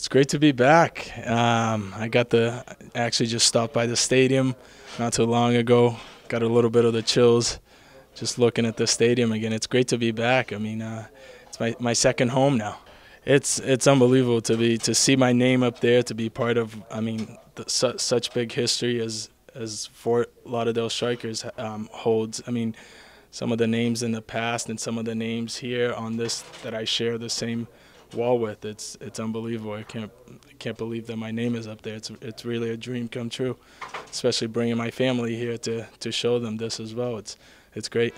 It's great to be back. Um, I got the actually just stopped by the stadium not too long ago. Got a little bit of the chills just looking at the stadium again. It's great to be back. I mean, uh, it's my, my second home now. It's it's unbelievable to be to see my name up there to be part of. I mean, the, su- such big history as as Fort Lauderdale Strikers um, holds. I mean, some of the names in the past and some of the names here on this that I share the same wall with. It's it's unbelievable. I can't I can't believe that my name is up there. It's it's really a dream come true, especially bringing my family here to to show them this as well. It's it's great.